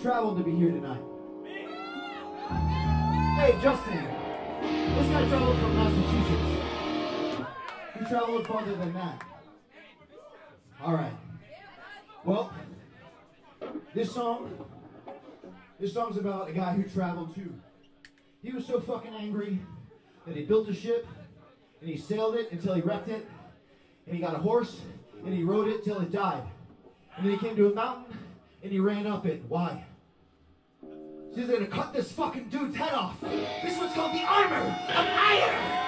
traveled to be here tonight? Hey, Justin. This guy traveled from Massachusetts. He traveled farther than that. All right. Well, this song, this song's about a guy who traveled too. He was so fucking angry that he built a ship and he sailed it until he wrecked it, and he got a horse and he rode it till it died, and then he came to a mountain and he ran up it. Why? She's gonna cut this fucking dude's head off. This one's called the armor of ire.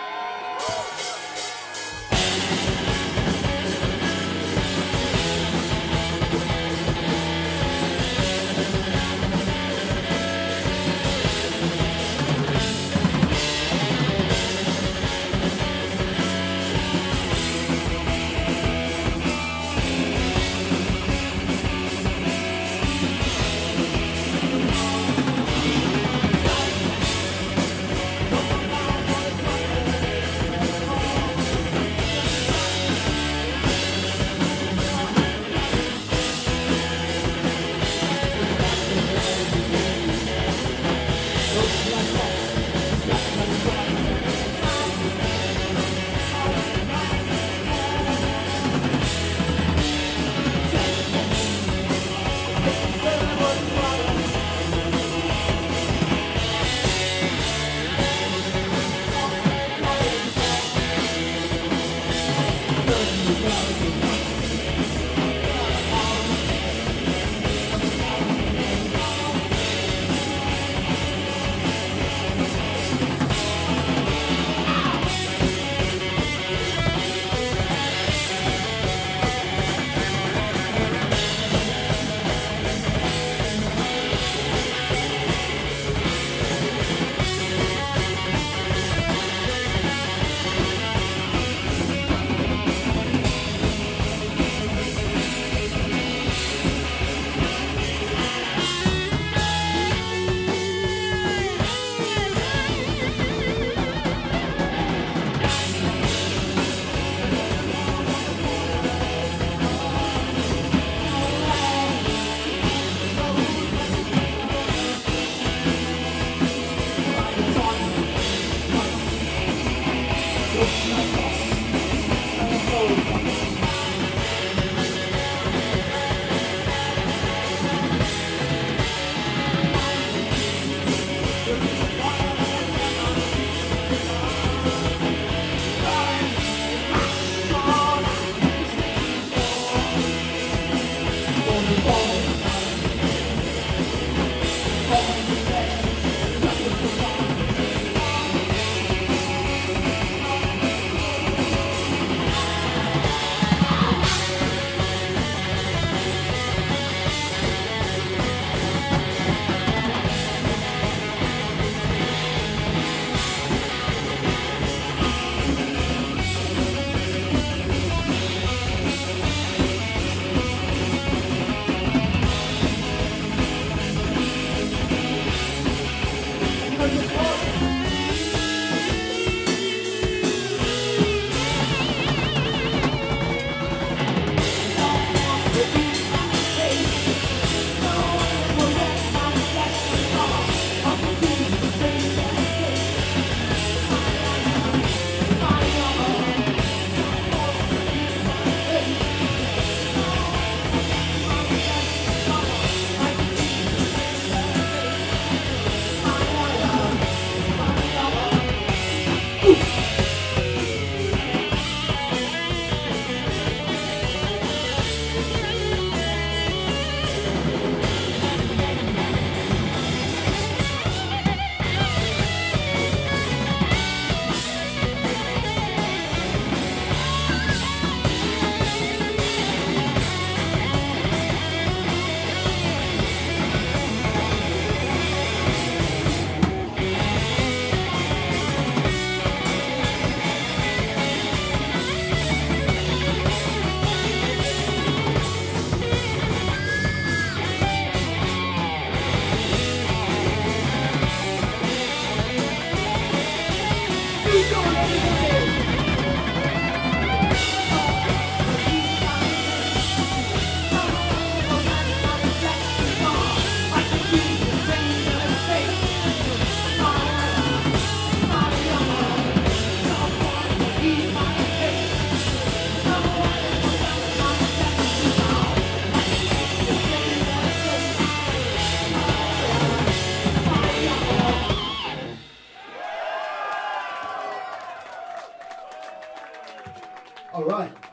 All right.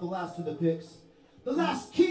the last of the picks. The last mm. key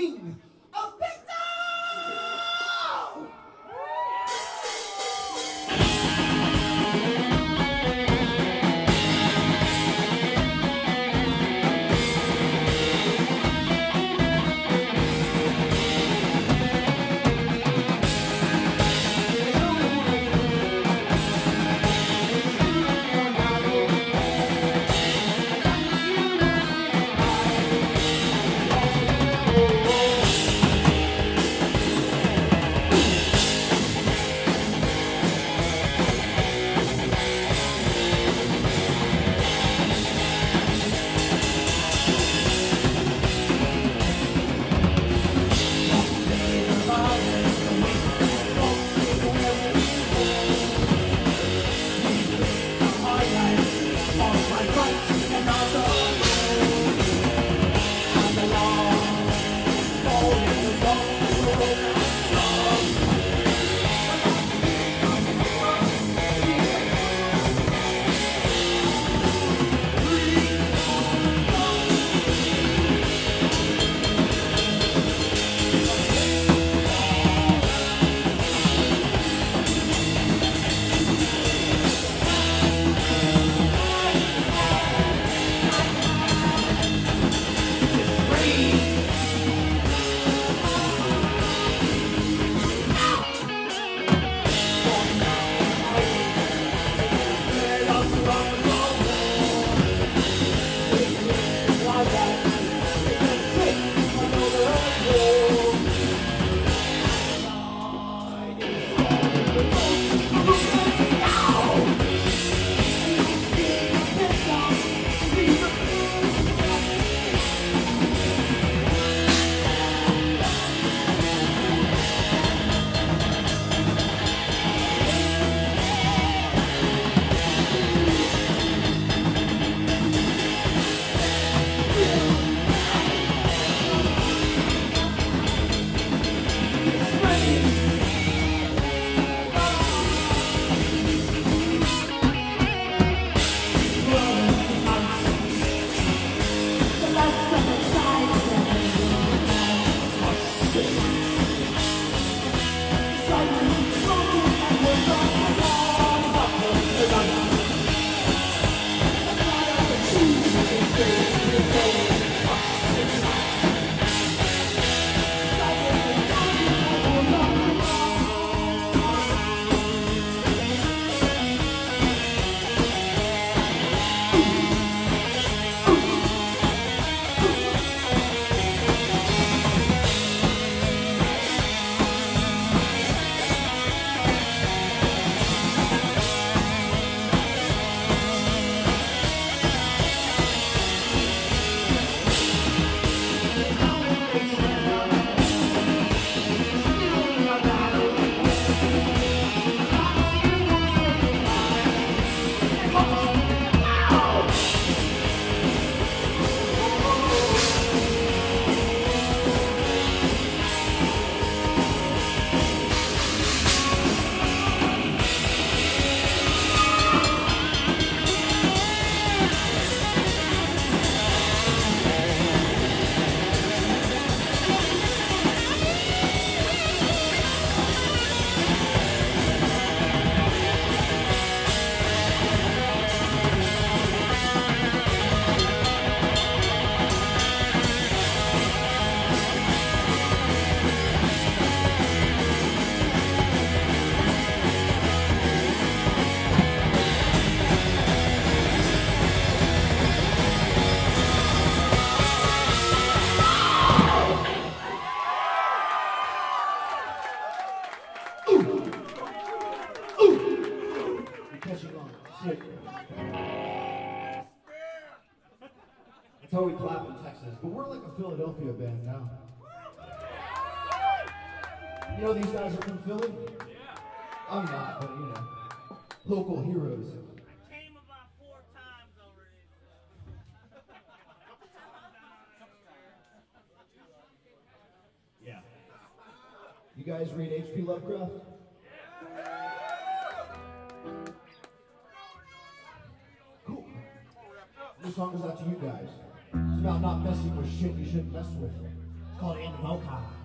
I'm not, but you know. Local heroes. Came about four times already. Yeah. You guys read H.P. Lovecraft? Cool. This song goes out to you guys. It's about not messing with shit you shouldn't mess with. It's called Invoker.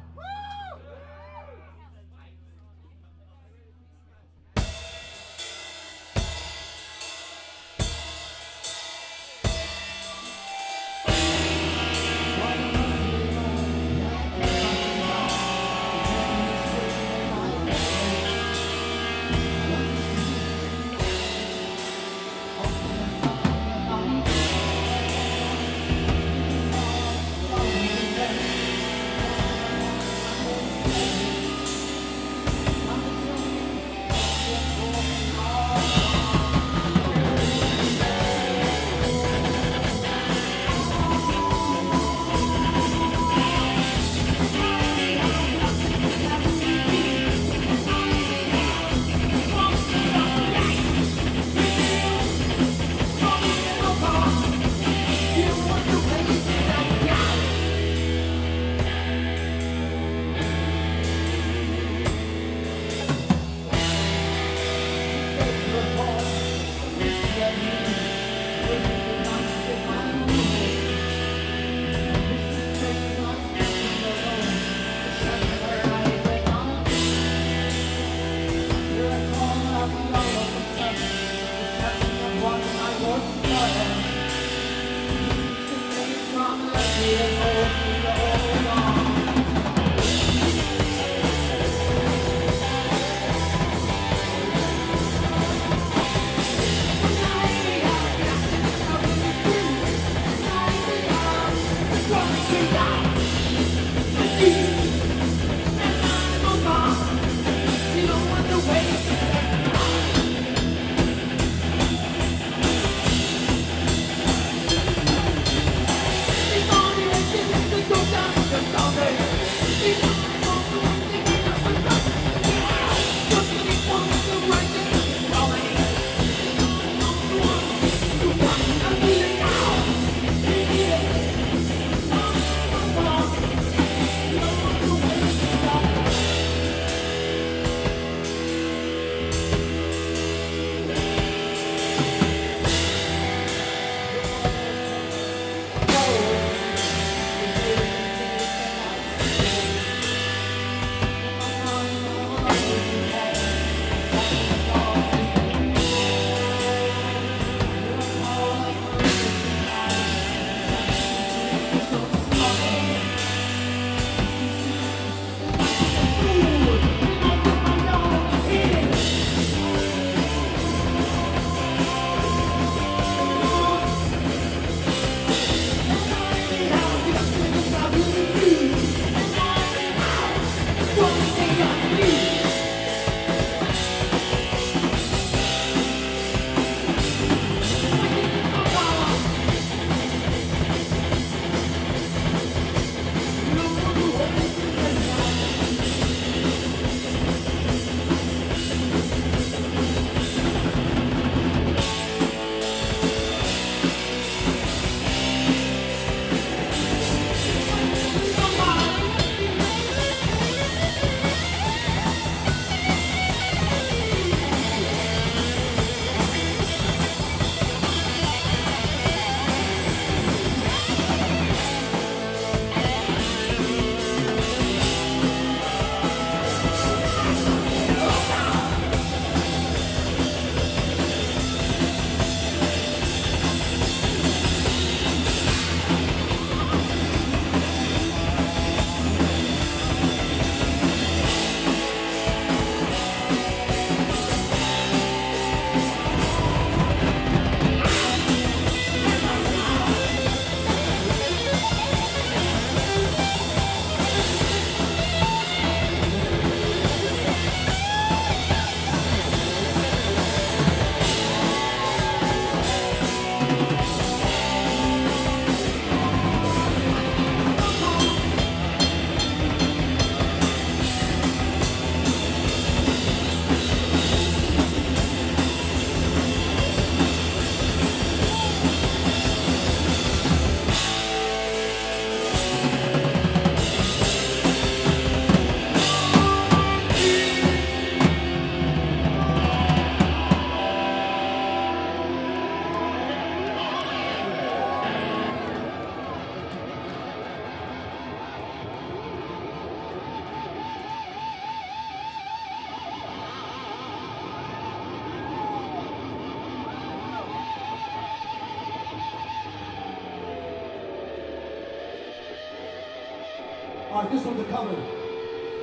This one's a cover.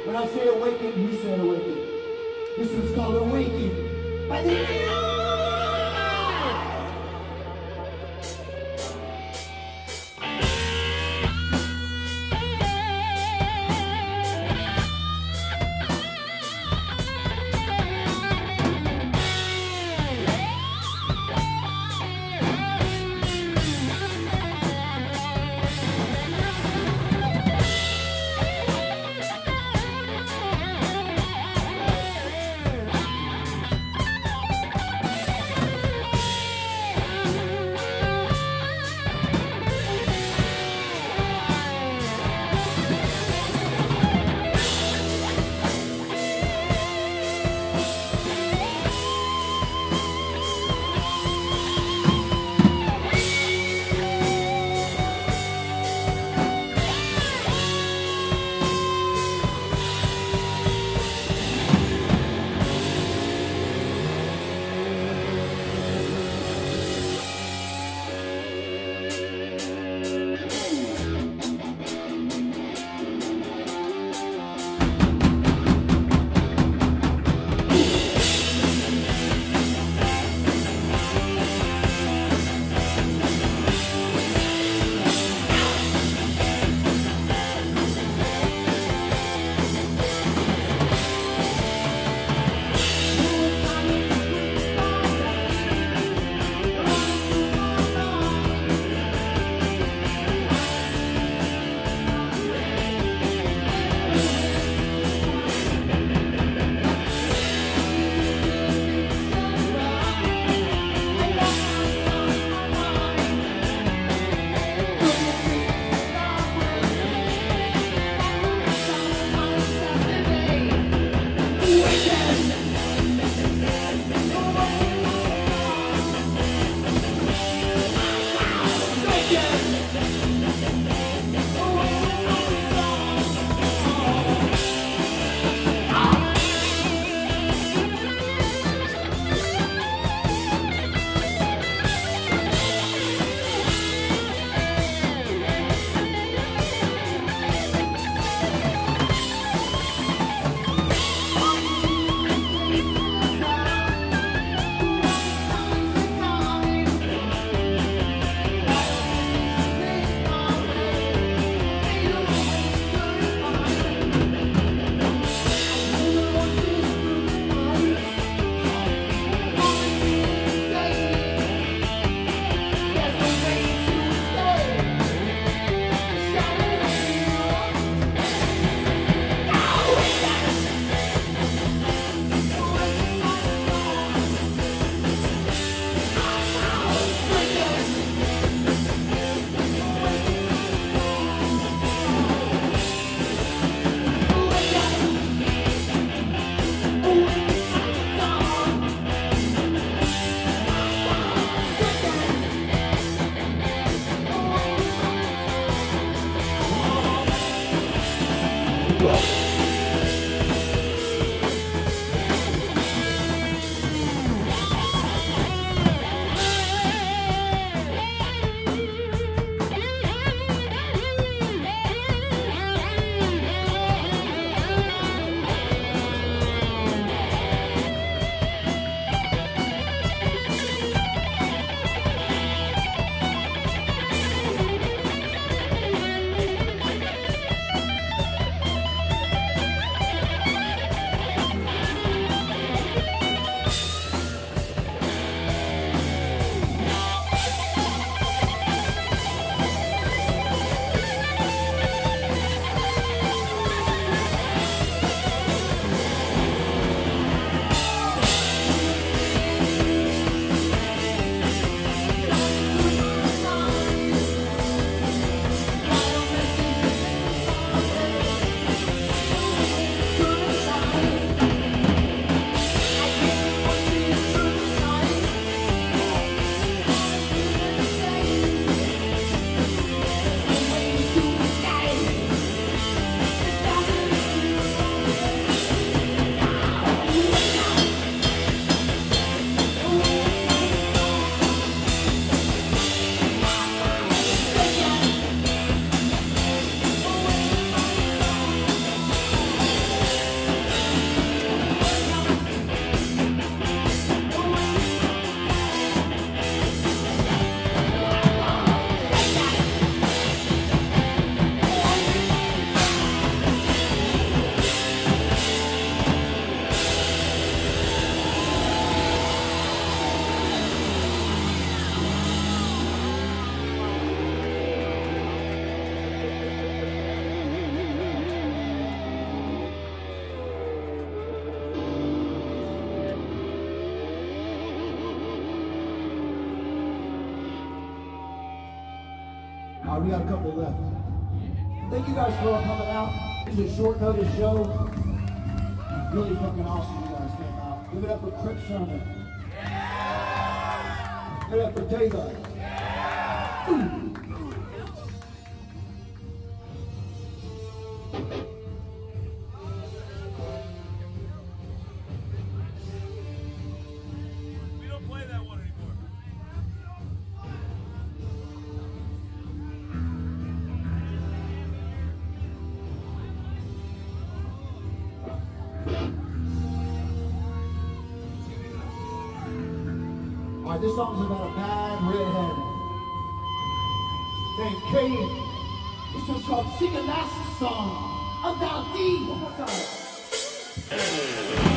When I say awaken, you say awaken. This one's called Awaken by the left. Thank you guys for all coming out. It's a short notice show. Really fucking awesome you guys came out. Give it up for Crypt Sermon. Give it up for Taylor. Right, this song's about a bad redhead named Katie. This one's called Sing a Last Song of Valdese.